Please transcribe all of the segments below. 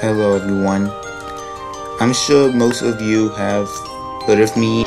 Hello everyone. I'm sure most of you have heard of me.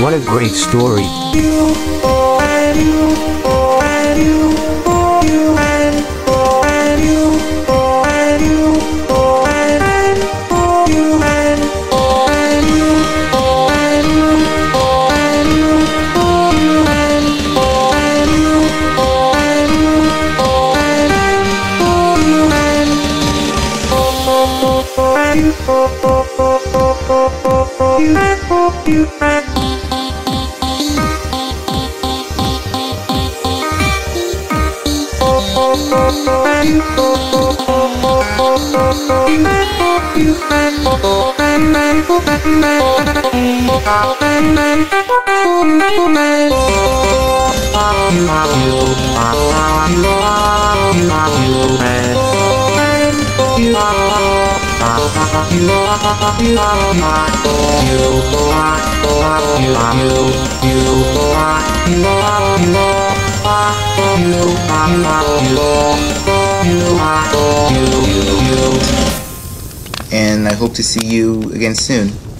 What a great story. you and I hope to see you again soon.